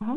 啊